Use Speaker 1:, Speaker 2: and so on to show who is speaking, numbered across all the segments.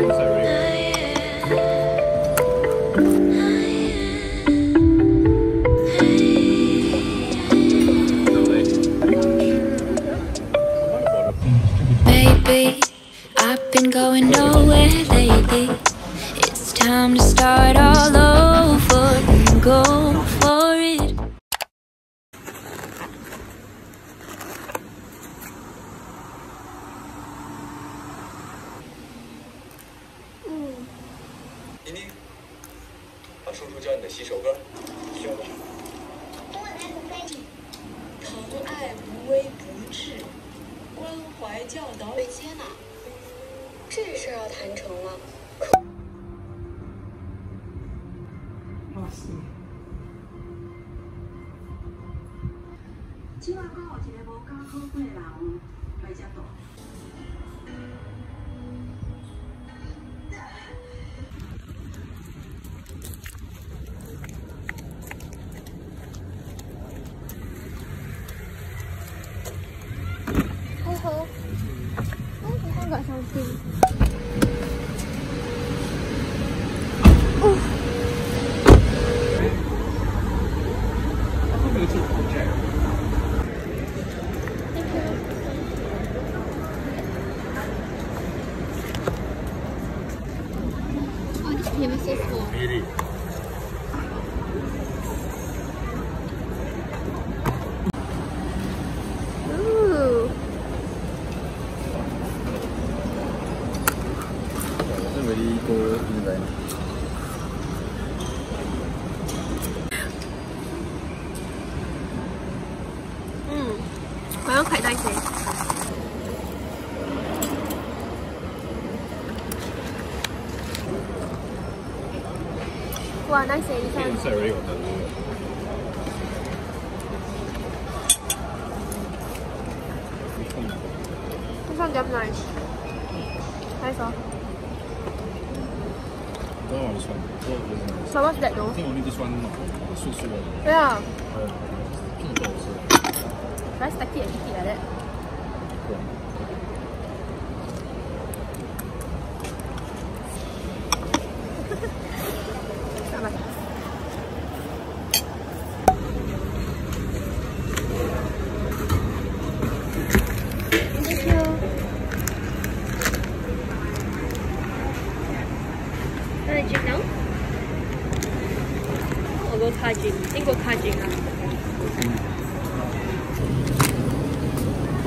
Speaker 1: Maybe
Speaker 2: 接呢？这事儿要谈成了，
Speaker 3: 今晚我有一个无教考过的人 어.
Speaker 4: 嗯，我
Speaker 5: 要
Speaker 4: 快点些。哇，那鞋
Speaker 5: 一下。颜色有点多。一？太。one
Speaker 4: or
Speaker 5: this one?
Speaker 4: So, uh,
Speaker 5: so what's that though?
Speaker 4: I think only this
Speaker 5: one,
Speaker 4: the soup soup one. Yeah. Uh,
Speaker 5: Rice tacky and eat it like that. Yeah.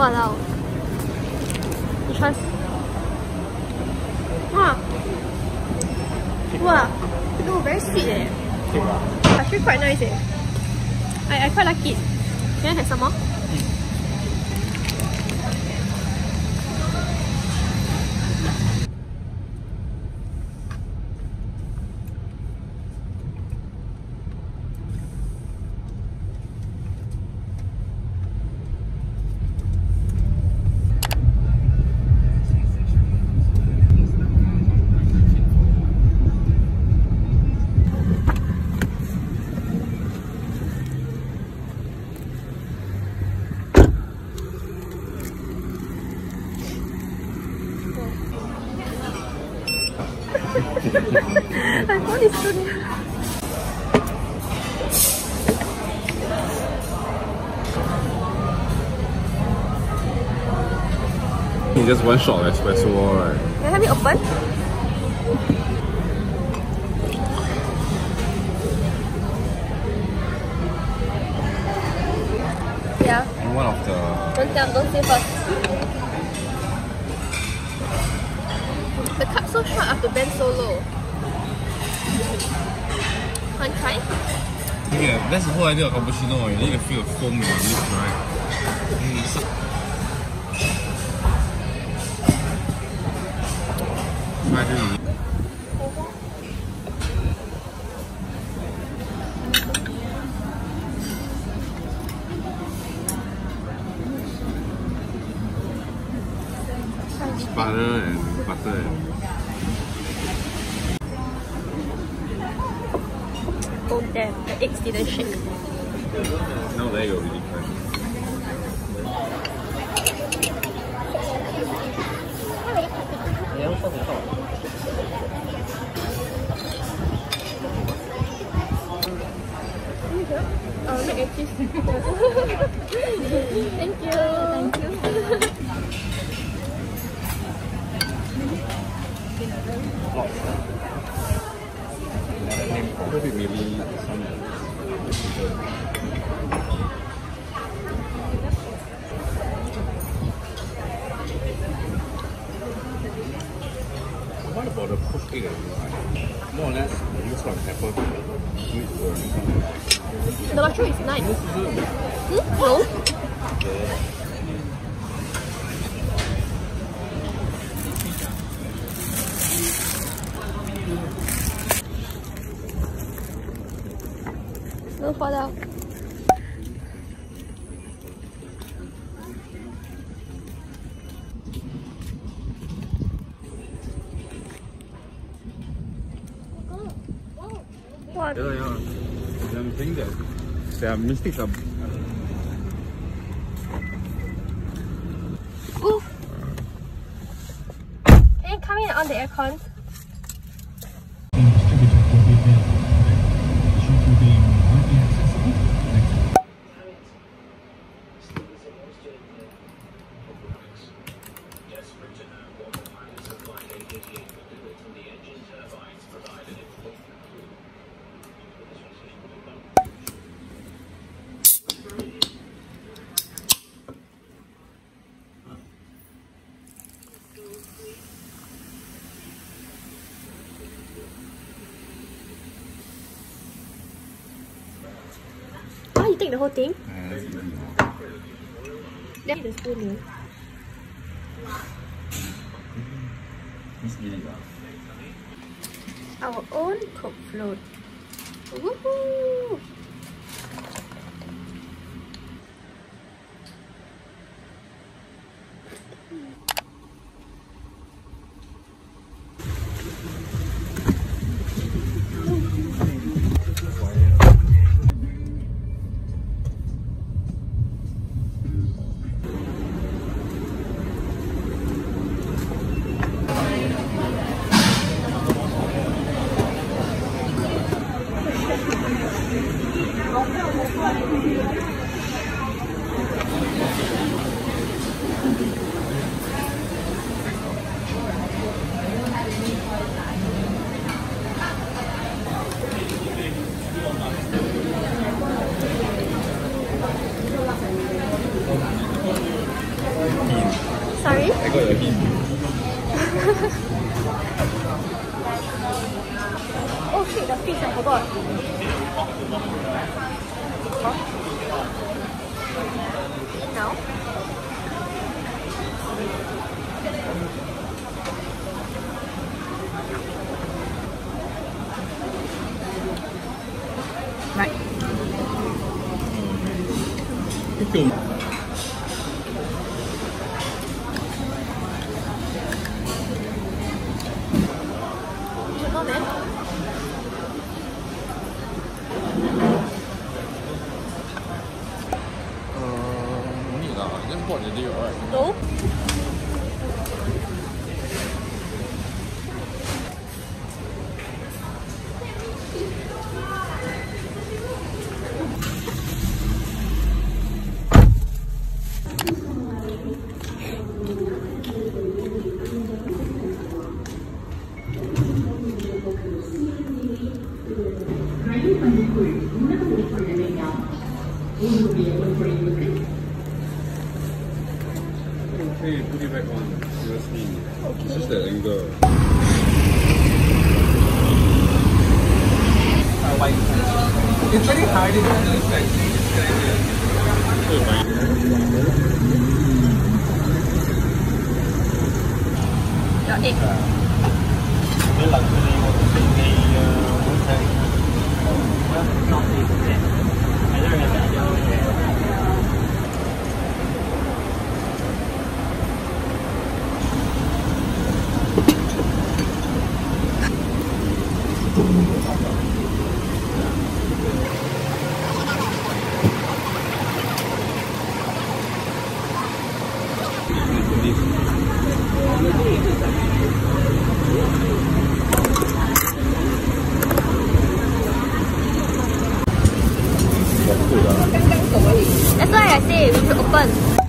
Speaker 5: Wow. You try. Wow. Wow. No, very sweet eh. Actually quite nice eh. I, I quite like it. Can I have some more? I thought it's so near.
Speaker 4: You just one shot of espresso, right?
Speaker 5: Can I have it open? Yeah.
Speaker 4: And one of the
Speaker 5: Don't tell, don't say first.
Speaker 4: That's the whole idea of cappuccino. You need to feel the foam in your lips, right? Butter and butter and
Speaker 5: Damn, the eggs didn't shake.
Speaker 4: Now there you go, really Oh,
Speaker 5: no, it is. Thank you. Thank you. Oh.
Speaker 4: Maybe maybe some What about the egg? More or less, use like pepper
Speaker 5: The mushroom is nice. Hmm? No? No fall out. What?
Speaker 4: Yeah, yeah. I'm saying that there are mistakes of
Speaker 5: Ooh. Can you come in on the aircon? Ah, take the whole thing? The spoon. Eh? Ah. Our own cooked float. Woohoo! Đấy.
Speaker 4: Cái chùm we would
Speaker 5: be able to bring with you. Okay, put it
Speaker 4: back
Speaker 5: on USB.
Speaker 4: Okay. This is the angle. It's very hard in
Speaker 5: this
Speaker 4: actually. Chọn đi. Cái lần tôi đi một cái đi
Speaker 6: muốn xem. Nó đi cũng đẹp. 頑張れ。
Speaker 4: That's why
Speaker 5: I say
Speaker 4: we
Speaker 5: should open.